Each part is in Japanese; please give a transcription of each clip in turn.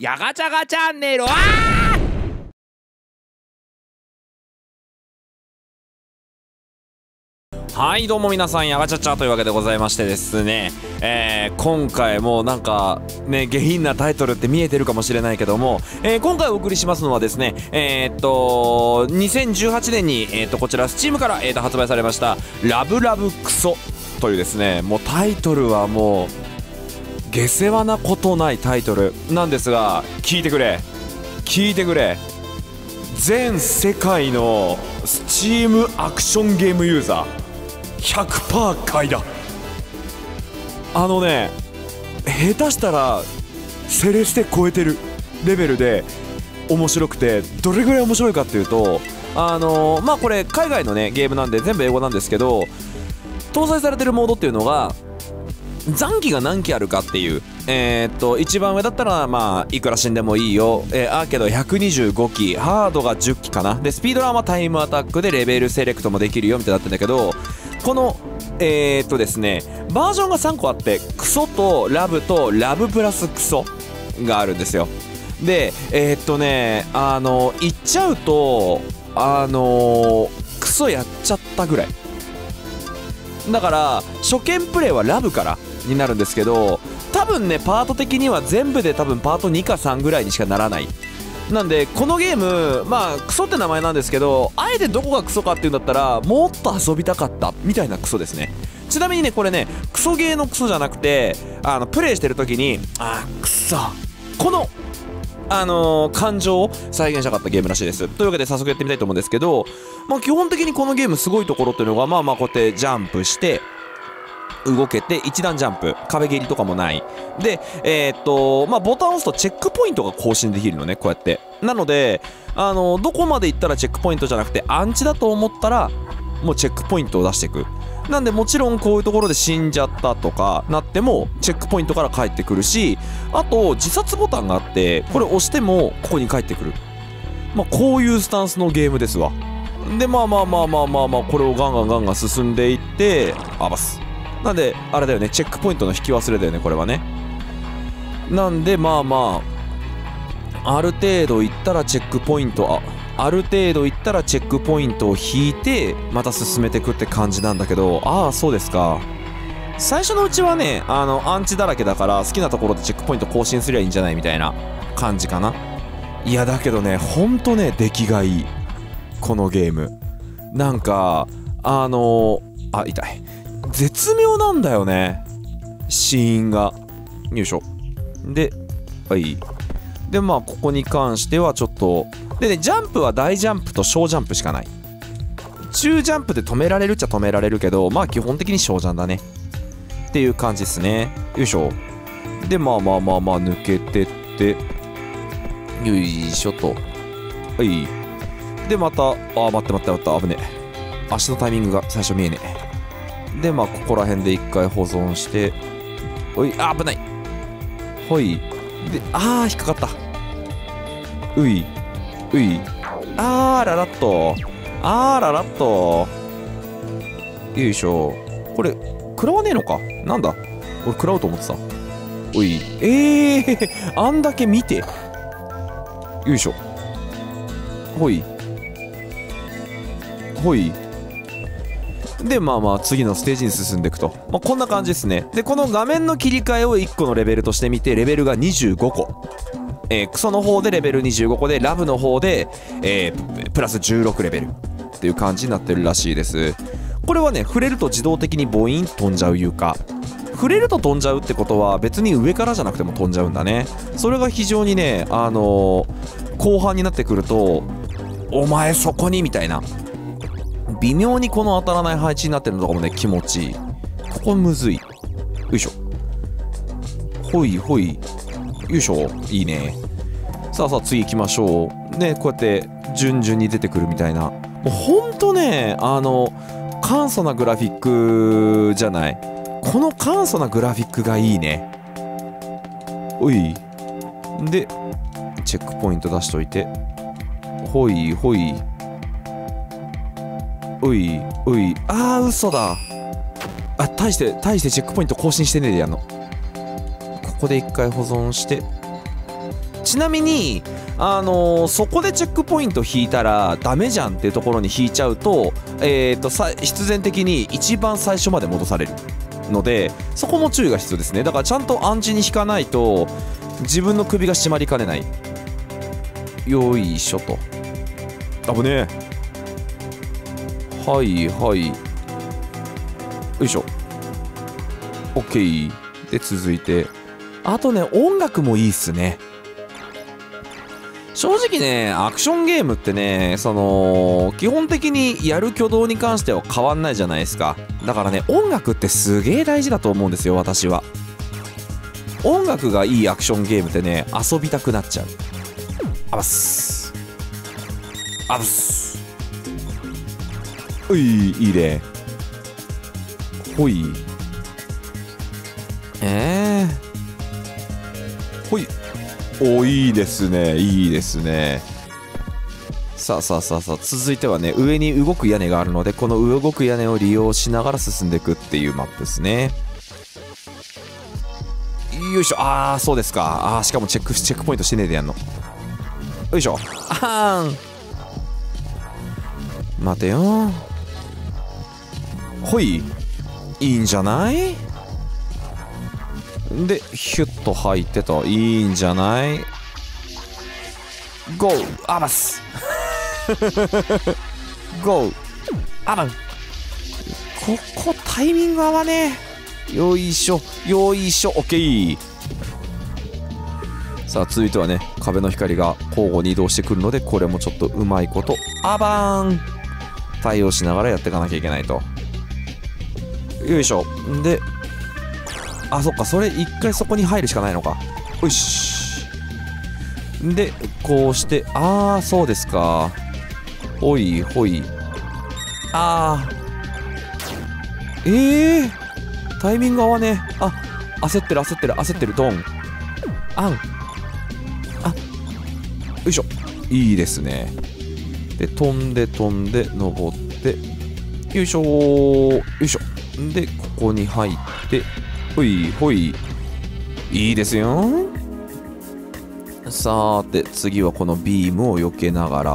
やがちゃがチャンネル。あはいどうも皆さんやがちゃちゃというわけでございましてですね、えー、今回もなんかね下品なタイトルって見えてるかもしれないけども、えー、今回お送りしますのはですねえー、っと2018年に、えー、っとこちら Steam から、えー、っと発売されました「ラブラブクソ」というですねもうタイトルはもう下世話なことないタイトルなんですが聞いてくれ。聞いてくれ。全世界の Steam アクションゲームユーザー。100%買いだ。あのね下手したらセレステ超えてるレベルで面白くてどれぐらい面白いかっていうとあのー、まあこれ海外のねゲームなんで全部英語なんですけど搭載されてるモードっていうのが残機が何機あるかっていうえー、っと一番上だったらまあいくら死んでもいいよ、えー、アーケード125機。ハードが10機かな。でスピードランはタイムアタックでレベルセレクトもできるよみたいになってんだけどこのえー、っとですねバージョンが3個あってクソとラブとラブプラスクソがあるんですよ。でえー、っとねあの言っちゃうとあのクソやっちゃったぐらい。だから初見プレイはラブから。になるんですけど多分ねパート的には全部で多分パート2か3ぐらいにしかならない。なんでこのゲームまあクソって名前なんですけどあえてどこがクソかっていうんだったらもっと遊びたかったみたいなクソですね。ちなみにねこれねクソゲーのクソじゃなくてあのプレイしてる時にあークソ。このあのー、感情を再現したかったゲームらしいです。というわけで早速やってみたいと思うんですけど、まあ、基本的にこのゲームすごいところっていうのがまあまあこうやってジャンプして動けて一段ジャンプ。壁蹴りとかもない。でえー、っとまあボタンを押すとチェックポイントが更新できるのねこうやって。なのであのどこまで行ったらチェックポイントじゃなくてアンチだと思ったらもうチェックポイントを出していく。なんでもちろんこういうところで死んじゃったとかなってもチェックポイントから帰ってくるしあと自殺ボタンがあってこれ押してもここに帰ってくる。まあこういうスタンスのゲームですわ。でまあまあまあまあまあまあこれをガンガンガンガン進んでいってあばす。なんであれだよねチェックポイントの引き忘れだよねこれはね。なんでまあまあある程度いったらチェックポイントあある程度いったらチェックポイントを引いてまた進めていくって感じなんだけどああそうですか。最初のうちはねあのアンチだらけだから好きなところでチェックポイント更新すりゃいいんじゃないみたいな感じかな。いやだけどねほんとね出来がいい。このゲーム。なんかあのあ痛い。絶妙なんだよね。シーンが。よいしょ。ではい。でまあここに関してはちょっと。でねジャンプは大ジャンプと小ジャンプしかない。中ジャンプで止められるっちゃ止められるけどまあ基本的に小ジャンだね。っていう感じですね。よいしょ。でまあまあまあまあ抜けてって。よいしょと。はい。でまたあ待って待って待って危ねえ。足のタイミングが最初見えねえ。でまあここら辺で一回保存しておいあ危ない。ほい。であー引っかかった。うい。うい。あーららっとあーららっとよいしょ。これ食らわねえのか？なんだ？俺食らうと思ってた。おい。ええー、あんだけ見て。よいしょ。ほい。ほい。でまあまあ次のステージに進んでいくと、まあ、こんな感じですね。でこの画面の切り替えを1個のレベルとしてみてレベルが25個。えー、クソの方でレベル25個でラブの方で、えー、プラス16レベルっていう感じになってるらしいです。これはね触れると自動的にボイン飛んじゃういうか触れると飛んじゃうってことは別に上からじゃなくても飛んじゃうんだね。それが非常にねあのー、後半になってくるとお前そこにみたいな。微妙にこの当たらない配置になってるのとかもね気持ちいい。ここむずい。よいしょ。ほいほい。よいしょ。いいね。さあさあ次行きましょう。ねこうやって順々に出てくるみたいな。もうほんとねあの簡素なグラフィックじゃない。この簡素なグラフィックがいいね。おい。でチェックポイント出しといて。ほいほい。おいおい。あー嘘だ。あ大して大してチェックポイント更新してねえでやんの。ここで一回保存して。ちなみにあのーそこでチェックポイント引いたらダメじゃんっていうところに引いちゃうと,、えー、とさ必然的に一番最初まで戻されるのでそこも注意が必要ですね。だからちゃんと暗示に引かないと自分の首が締まりかねない。よいしょと。危ねえ。はいはい。よいしょ。OK で続いて。あとね音楽もいいっすね。正直ねアクションゲームってねその基本的にやる挙動に関しては変わんないじゃないですか。だからね音楽ってすげえ大事だと思うんですよ私は。音楽がいいアクションゲームってね遊びたくなっちゃう。あばっすあばっすういいいねほいえー、ほいおいいですね。いいですね。さあさあさあさあ続いてはね上に動く屋根があるのでこの動く屋根を利用しながら進んでいくっていうマップですね。よいしょ。ああそうですか。あーしかもチェックチェックポイントしねえでやんの。よいしょ。あーん。待てよほいいいんじゃない？でヒュッと入ってといいんじゃない？ゴーアバス。ゴーアバン。ここタイミング合わねよいしょよいしょオッケー。さあ続いてはね壁の光が交互に移動してくるのでこれもちょっとうまいことアバーン。対応しながらやっていかなきゃいけないと。よいしょ。であそっかそれ一回そこに入るしかないのか。よしでこうしてああそうですか。ほいほい。ああええー、タイミング合わね。えあ焦ってる焦ってる焦ってる。ドン。あんあ。よいしょ。いいですね。で飛んで飛んで登って。よいしょよいしょ。でここに入ってほいほい。いいですよ。さーて次はこのビームを避けながら。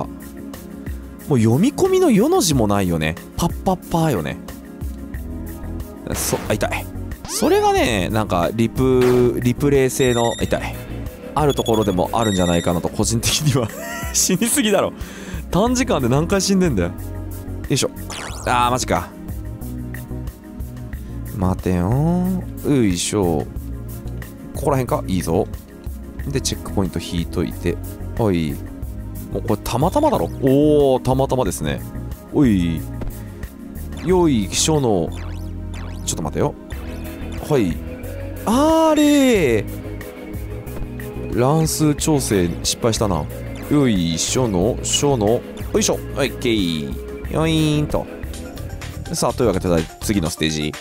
もう読み込みの「よ」の字もないよね。パッパッパーよね。そあ痛い。それがねなんかリプリプレイ性の痛い。あるところでもあるんじゃないかなと個人的には。死にすぎだろ。短時間で何回死んでんだよ。よいしょ。あーマジか。待てよ。よいしょ。ここら辺か？いいぞ。でチェックポイント引いといて。おい。もうこれたまたまだろ？おおたまたまですね。おい。よいしょの。ちょっと待てよ。はい。あれ。乱数調整失敗したな。よいしょの。しょの。よいしょ。オッケー。よいーんと。さあというわけで次のステージ。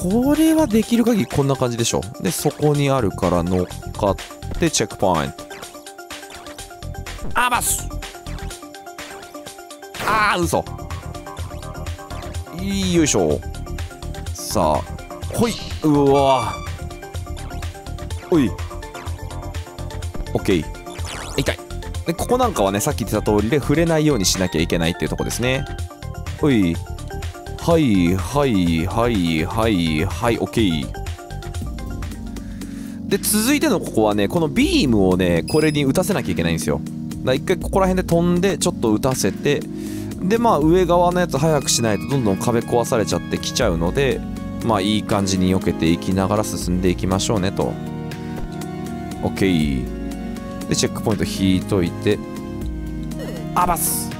これはできる限りこんな感じでしょ。でそこにあるから乗っかってチェックポイント。あバス。あー嘘。よいしょ。さあほい。うわ。おい。オッケー。痛い。でここなんかはねさっき言ってた通りで触れないようにしなきゃいけないっていうとこですね。おい。はいはいはいはいはいオッケーで続いてのここはねこのビームをねこれに打たせなきゃいけないんですよ。だから一回ここら辺で飛んでちょっと打たせてでまあ上側のやつ早くしないとどんどん壁壊されちゃってきちゃうのでまあいい感じに避けていきながら進んでいきましょうねと。OK でチェックポイント引いといて。あバス。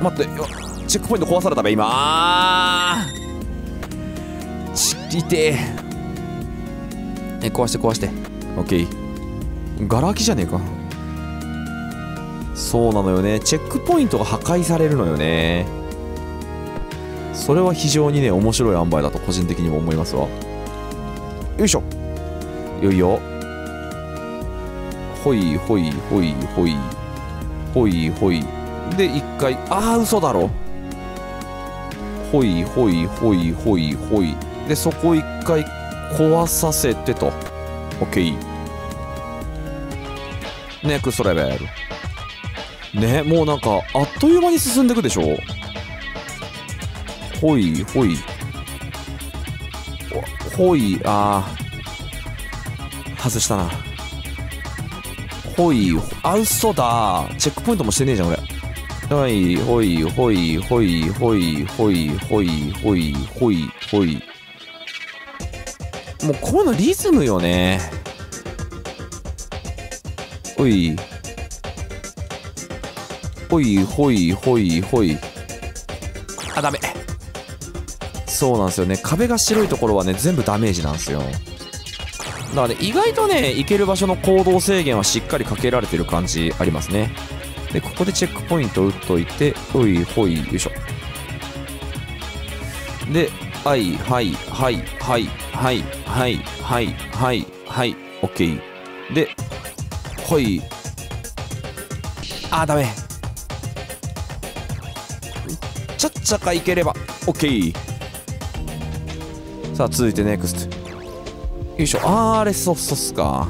待ってよチェックポイント壊されたべ今。あち痛ええ壊して壊して。OK ガラ空きじゃねえか。そうなのよね。チェックポイントが破壊されるのよね。それは非常にね面白い塩梅だと個人的にも思いますわ。よいしょ。よいよ。ほいほいほいほい。ほいほい。で一回。ああ嘘だろ。ほいほいほいほいほいでそこ一回壊させてと。OK ネクストレベル。ねもうなんかあっという間に進んでいくでしょ？ほいほいほいあー。外したな。ほいあ嘘だ。チェックポイントもしてねえじゃん俺。はいほいほいほいほいほいほいほいほいほいもうこのリズムよね。ほい。ほいほいほいほい。あダメ。そうなんですよね。壁が白いところはね全部ダメージなんですよ。だからね意外とね行ける場所の行動制限はしっかりかけられてる感じありますね。でここでチェックポイント打っといてほいほいよいしょ。ではいはいはいはいはいはいはいはいはいオッケーでほい。あーダメ。ちゃっちゃかいければオッケーさあ続いて NEXT よいしょ。あーれそうそうっすか。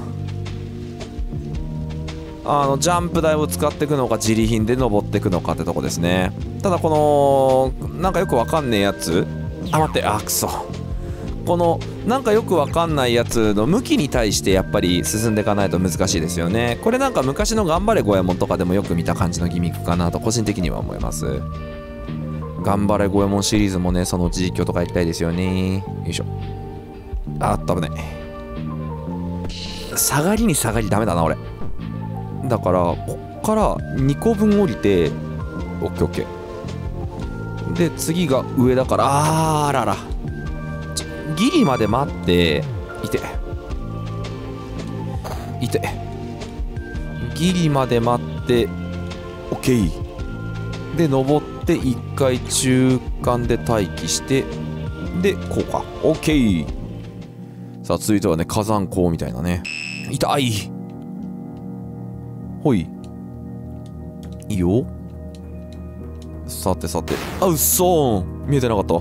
あのジャンプ台を使っていくのか自利品で登っていくのかってとこですね。ただこのなんかよくわかんねえやつ。あ待ってあくそ。このなんかよくわかんないやつの向きに対してやっぱり進んでいかないと難しいですよね。これなんか昔の頑張れ五右衛門とかでもよく見た感じのギミックかなと個人的には思います。頑張れ五右衛門シリーズもねそのうち実況とかやりたいですよね。よいしょ。あっと危ない。下がりに下がりダメだな俺。だからこっから2個分降りてオッケーオッケー。で次が上だからあーらら。ギリまで待っていて。いて。ギリまで待ってオッケー。で登って1回中間で待機してでこうかオッケー。さあ続いてはね火山口みたいなね。痛い。ほい。いいよ。さてさて。あうっそー見えてなかった。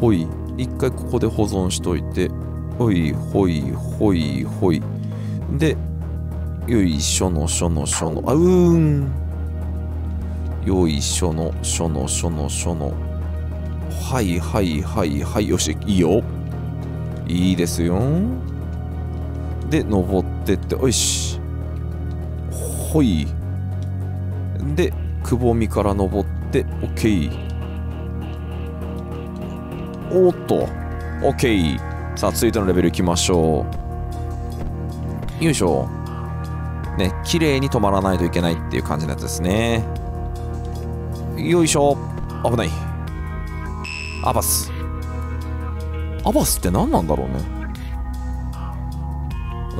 ほい。一回ここで保存しといて。ほいほいほいほい。でよいしょのしょのしょの。あうーん。よいしょのしょのしょのしょの。はいはいはいはい。よしいいよ。いいですよ。で登ってって。おいし。ほい。でくぼみから登ってオッケーおっと。オッケーさあ続いてのレベルいきましょう。よいしょ。ね綺麗に止まらないといけないっていう感じのやつですね。よいしょ。危ない。アバス。アバスって何なんだろうね。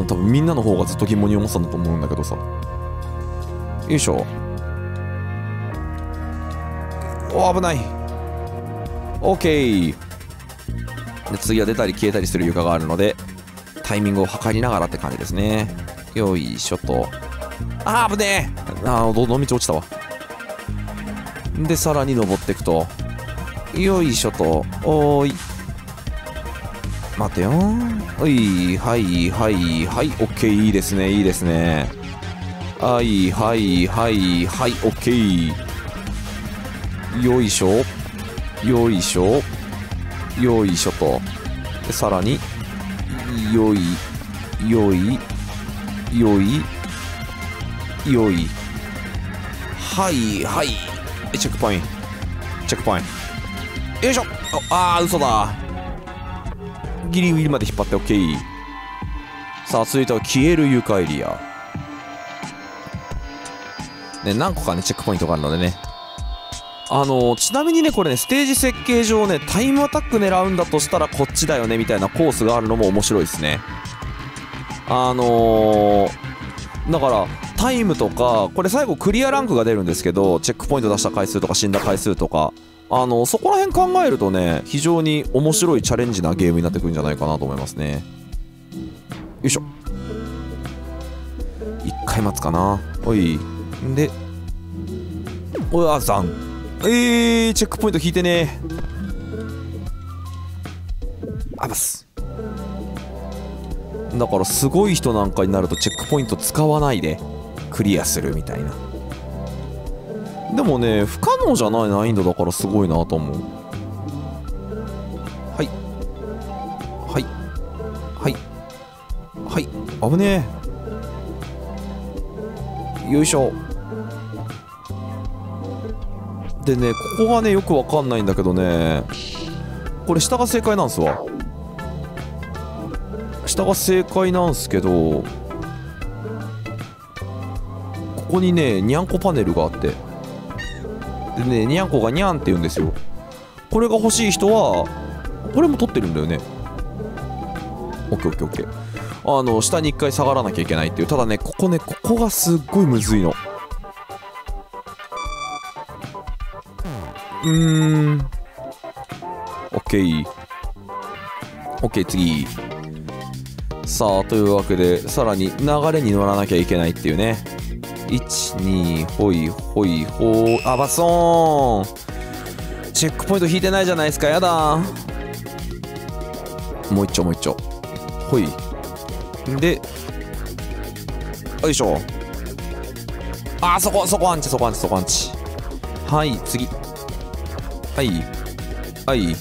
多分みんなの方がずっと疑問に思ってたんだと思うんだけどさ。よいしょ。お危ない。OK で次は出たり消えたりする床があるのでタイミングを測りながらって感じですね。よいしょと。あー危ねえ。あーどの道落ちたわ。でさらに登っていくと。よいしょと。おーい。待てよ。おいはいはいはい。オッケーいいですねいいですね。はいはいはいはいオッケーよいしょよいしょよいしょと。さらによいよいよいよい。はいはい。チェックポイント。チェックポイント。よいしょ。ああ嘘だ。ギリギリまで引っ張って OK さあ続いては消える床エリア。ね何個かねチェックポイントがあるのでね。あのちなみにねこれねステージ設計上ねタイムアタック狙うんだとしたらこっちだよねみたいなコースがあるのも面白いですね。あのー、だからタイムとかこれ最後クリアランクが出るんですけどチェックポイント出した回数とか死んだ回数とか。あのそこら辺考えるとね非常に面白いチャレンジなゲームになってくるんじゃないかなと思いますね。よいしょ。一回待つかな。おい。でおやさん。えー、チェックポイント引いてね。あばす。だからすごい人なんかになるとチェックポイント使わないでクリアするみたいな。でもね不可能じゃない難易度だからすごいなと思う。はい。はい。はい。はい。危ねえ。よいしょ。でねここがねよくわかんないんだけどね。これ下が正解なんすわ。下が正解なんすけどここにねにゃんこパネルがあって。でねにゃんこがにゃんって言うんですよ。これが欲しい人はこれも取ってるんだよね。オッケーオッケーオッケー。あの下に1回下がらなきゃいけないっていう。ただねここねここがすっごいむずいの。うん。オッケーオッケー次。さあというわけでさらに流れに乗らなきゃいけないっていうね。12ほいほいほーあバソーン。チェックポイント引いてないじゃないですか。やだ。もう一丁もう一丁。ほい。でよいしょ。あそこそこアンチそこアンチそこアンチ。はい次。はい。はい。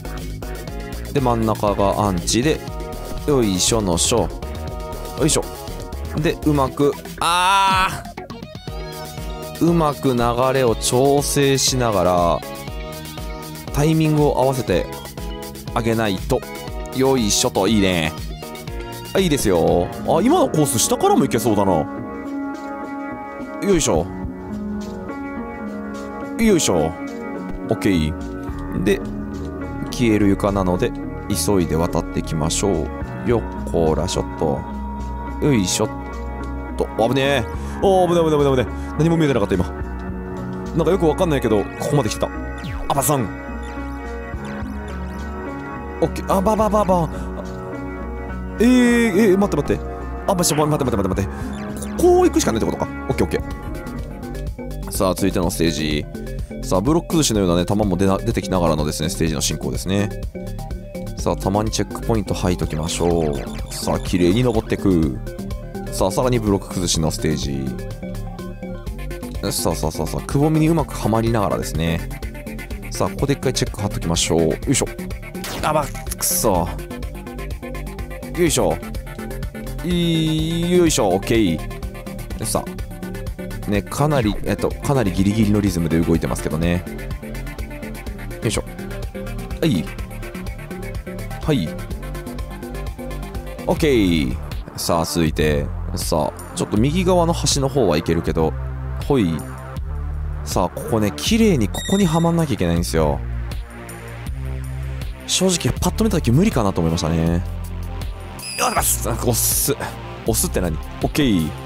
で真ん中がアンチでよいしょのしょ。よいしょ。でうまくあー。うまく流れを調整しながらタイミングを合わせてあげないと。よいしょといいね。あいいですよ。あ今のコース下からも行けそうだな。よいしょ。よいしょ。OK で消える床なので急いで渡っていきましょう。よっこらしょっとよいしょっと危ねえ。おー危ない危ない危ない何も見えてなかった今。なんかよくわかんないけどここまで来た。あばさん。オッケー。あばばばば。えー、えー、待って待って。あばしょ待って待って待って待って。こう行くしかないってことか。オッケーオッケー。さあ続いてのステージ。さあブロック崩しのようなね球も出てきながらのですねステージの進行ですね。さあたまにチェックポイント吐いときましょう。さあ綺麗に登っていく。さあさらにブロック崩しのステージ。さあさあさあさあくぼみにうまくはまりながらですね。さあここで一回チェック貼っときましょう。よいしょ。あばくそ。よいしょ。いよいしょ。OK さあねかなりえっとかなりギリギリのリズムで動いてますけどね。よいしょ。はい。はい。OK さあ続いて。さあちょっと右側の端の方はいけるけど。ほい。さあここね綺麗にここにはまんなきゃいけないんですよ。正直パッと見た時無理かなと思いましたね。よし押す。押すって何 ?OK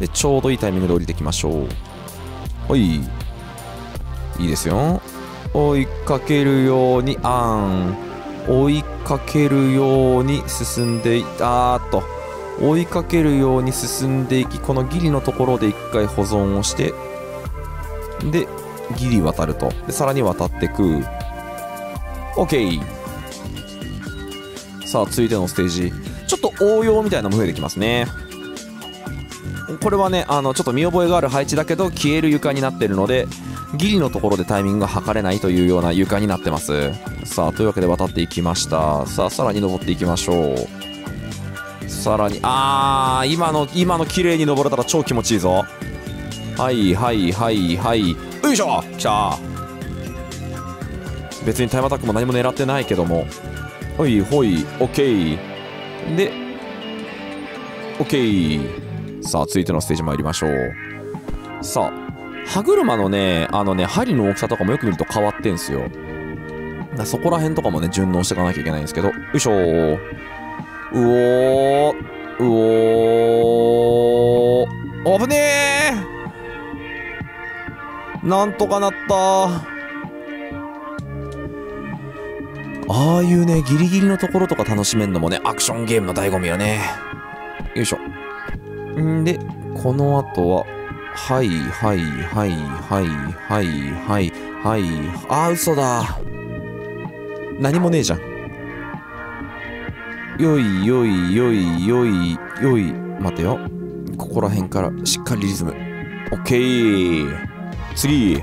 でちょうどいいタイミングで降りてきましょう。はい。いいですよ。追いかけるようにあん追いかけるように進んでいたーっと。追いかけるように進んでいきこのギリのところで一回保存をしてでギリ渡ると。でさらに渡ってく。OK さあ続いてのステージ。ちょっと応用みたいなのも増えてきますね。これはねあのちょっと見覚えがある配置だけど消える床になってるのでギリのところでタイミングが測れないというような床になってます。さあというわけで渡っていきました。さあさらに登っていきましょう。さらにあー今の今の綺麗に登れたら超気持ちいいぞ。はいはいはいはい。よいしょ！きた。別にタイムアタックも何も狙ってないけども。ほいほいオッケーでオッケーさあ続いてのステージ参りましょう。さあ歯車のねあのね針の大きさとかもよく見ると変わってんすよ。だそこら辺とかもね順応していかなきゃいけないんですけど。よいしょ。ーうおー。うおー。危ねー。なんとかなった。ああいうねギリギリのところとか楽しめるのもねアクションゲームの醍醐味よね。よいしょ。んでこの後ははいはいはいはいはいはいはいあー嘘だ。何もねえじゃん。よいよいよいよいよい。待てよ。ここら辺からしっかりリズム。オッケー。次。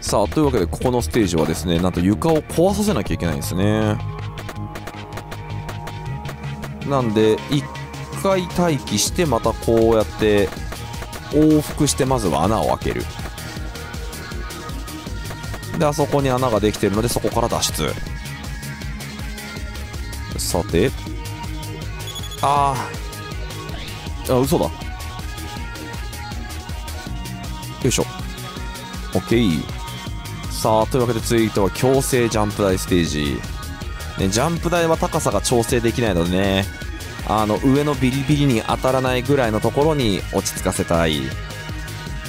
さあというわけでここのステージはですねなんと床を壊させなきゃいけないんですね。なんで1回待機してまたこうやって往復してまずは穴を開ける。であそこに穴ができてるのでそこから脱出。さて。あー。あ嘘だ。よいしょ。OK さあというわけで続いては強制ジャンプ台ステージ。ね、ジャンプ台は高さが調整できないのでね。あの上のビリビリに当たらないぐらいのところに落ち着かせたい。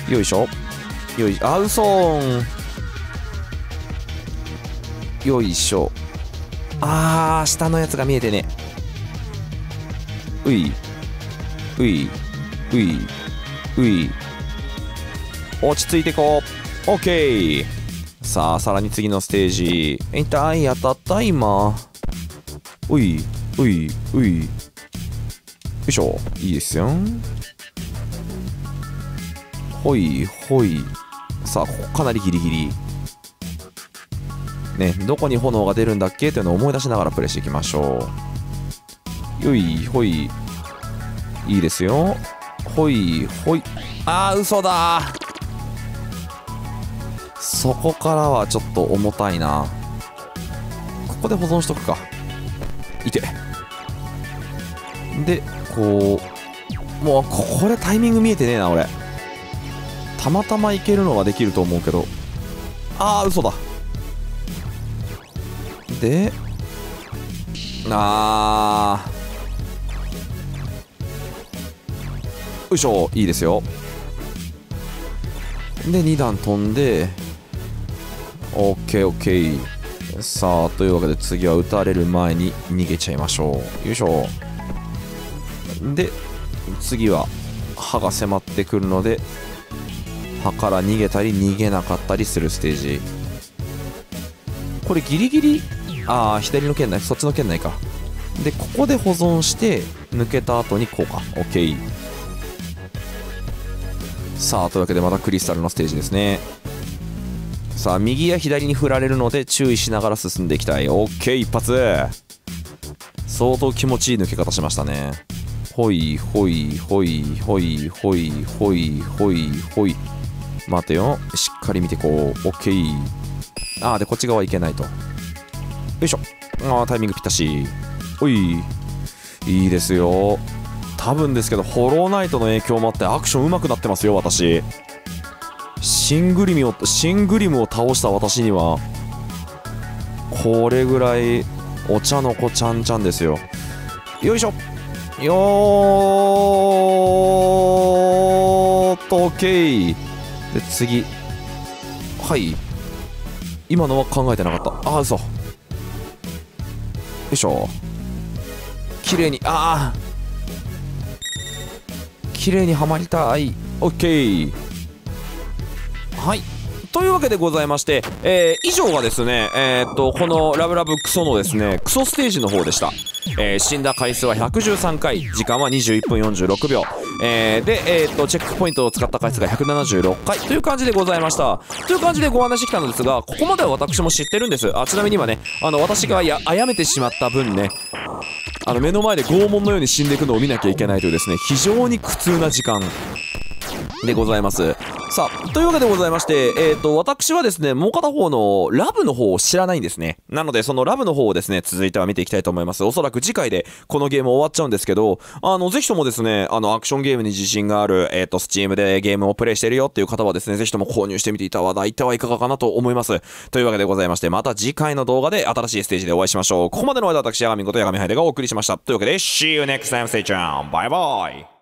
よいしょ。よいしょあ嘘んよいしょ。あー下のやつが見えてね。うい。うい。うい。うい。落ち着いてこう。OK さあさらに次のステージ。痛い当たった今。うい。うい。うい。いしょ。いいですよ。ほいほい。さあここかなりギリギリ。ねどこに炎が出るんだっけ？というのを思い出しながらプレイしていきましょう。よいほい。いいですよ。ほいほい。あー嘘だ。そこからはちょっと重たいな。ここで保存しとくか。いて。でこうもうこれタイミング見えてねえな俺。たまたまいけるのができると思うけど。ああ嘘だ。であー。よいしょいいですよ。で2段飛んで OKOK さあというわけで次は撃たれる前に逃げちゃいましょう。よいしょ。で次は歯が迫ってくるので歯から逃げたり逃げなかったりするステージ。これギリギリああ左の圏内そっちの圏内か。でここで保存して抜けた後にこうか。OK さあというわけでまたクリスタルのステージですね。さあ右や左に振られるので注意しながら進んでいきたい。OK 一発。相当気持ちいい抜け方しましたね。ほいほいほいほいほいほいほいほい待てよ。しっかり見てこう。OK ああでこっち側行けないと。よいしょ。ああタイミングぴったし。ほい。いいですよ。多分ですけどホローナイトの影響もあってアクション上手くなってますよ私。シングリムをシングリムを倒した私にはこれぐらいお茶の子ちゃんちゃんですよ。よいしょ。よーっと OK で次。はい。今のは考えてなかった。ああ嘘。よいしょ。綺麗にああ綺麗にはまりたい。OK はい。というわけでございまして、えー、以上がですね、えー、っと、このラブラブクソのですね、クソステージの方でした。えー、死んだ回数は113回、時間は21分46秒。えー、で、えー、っと、チェックポイントを使った回数が176回という感じでございました。という感じでご話してきたのですが、ここまでは私も知ってるんです。あ、ちなみに今ね、あの、私がや、殺めてしまった分ね、あの、目の前で拷問のように死んでいくのを見なきゃいけないというですね、非常に苦痛な時間。でございます。さあ、というわけでございまして、えっ、ー、と、私はですね、もう片方のラブの方を知らないんですね。なので、そのラブの方をですね、続いては見ていきたいと思います。おそらく次回でこのゲーム終わっちゃうんですけど、あの、ぜひともですね、あの、アクションゲームに自信がある、えっ、ー、と、スチームでゲームをプレイしてるよっていう方はですね、ぜひとも購入してみていただいてはいかがかなと思います。というわけでございまして、また次回の動画で新しいステージでお会いしましょう。ここまでの間、私、ヤガミことヤガミハイデがお送りしました。というわけで、See you next time, stay tuned! バイバイ